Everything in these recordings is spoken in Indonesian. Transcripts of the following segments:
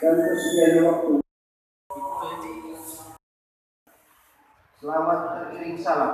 tersedianya waktu. Selamat teriring salam.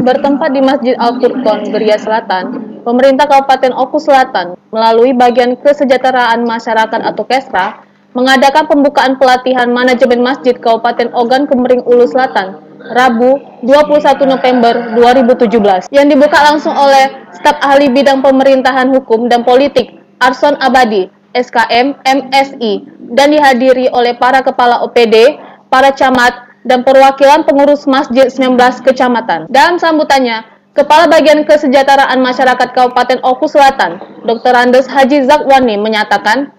Bertempat di Masjid Al-Furqon, Beria Selatan, pemerintah Kabupaten Oku Selatan melalui bagian kesejahteraan masyarakat atau KESRA mengadakan pembukaan pelatihan manajemen masjid Kabupaten Ogan Kemering Ulu Selatan Rabu 21 November 2017 yang dibuka langsung oleh staf ahli bidang pemerintahan hukum dan politik Arson Abadi SKM MSI dan dihadiri oleh para kepala OPD, para camat, dan perwakilan pengurus masjid 19 kecamatan. Dalam sambutannya, Kepala Bagian Kesejahteraan Masyarakat Kabupaten Oku Selatan, Dr. Andes Haji Zakwani menyatakan,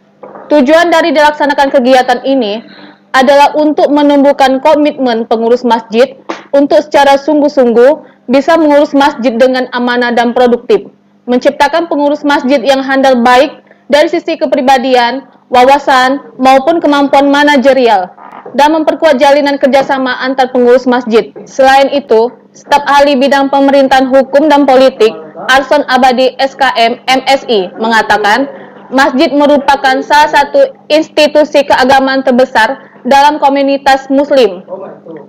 tujuan dari dilaksanakan kegiatan ini adalah untuk menumbuhkan komitmen pengurus masjid untuk secara sungguh-sungguh bisa mengurus masjid dengan amanah dan produktif, menciptakan pengurus masjid yang handal baik dari sisi kepribadian, wawasan, maupun kemampuan manajerial, dan memperkuat jalinan kerjasama antar pengurus masjid. Selain itu, staf ahli bidang pemerintahan hukum dan politik, Arson Abadi SKM MSI, mengatakan, masjid merupakan salah satu institusi keagamaan terbesar dalam komunitas muslim.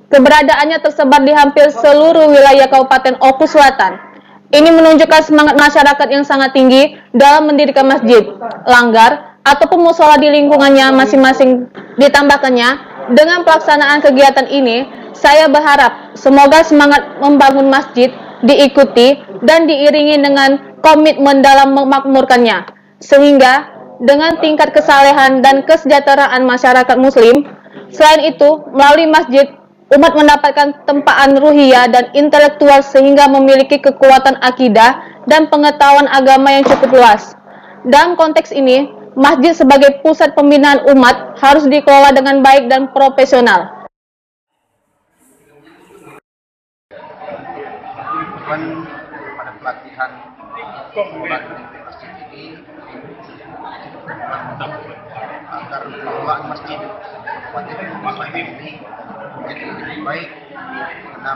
Keberadaannya tersebar di hampir seluruh wilayah Kabupaten Oku Selatan. Ini menunjukkan semangat masyarakat yang sangat tinggi dalam mendirikan masjid, langgar, ataupun musola di lingkungannya masing-masing. Ditambahkannya dengan pelaksanaan kegiatan ini, saya berharap semoga semangat membangun masjid diikuti dan diiringi dengan komitmen dalam memakmurkannya, sehingga dengan tingkat kesalehan dan kesejahteraan masyarakat muslim, selain itu, melalui masjid, umat mendapatkan tempaan ruhiyah dan intelektual sehingga memiliki kekuatan akidah dan pengetahuan agama yang cukup luas. Dalam konteks ini, masjid sebagai pusat pembinaan umat harus dikelola dengan baik dan profesional. Pada pelatihan masjid ini agar masjid menjadi lebih baik karena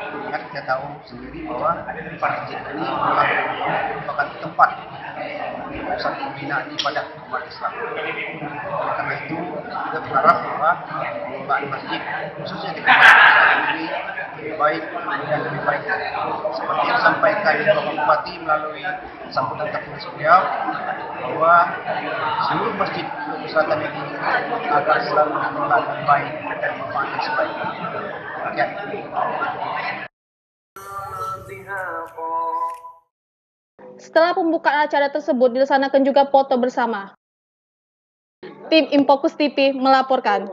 ingat kita tahu sendiri bahwa masjid ini merupakan tempat pusat pembinaan ibadah umat Islam. Oleh karena itu, kita berharap bahwa pengelolaan masjid, khususnya di kawasan ini, lebih baik dan lebih baik. Seperti yang disampaikan Bapak Bupati melalui sambutan tertulis beliau, bahwa seluruh masjid kesempatan ini agar selalu melakukan baik dan memahami sebaik. Ya. Setelah pembukaan acara tersebut, dilaksanakan juga foto bersama. Tim Infokus TV melaporkan.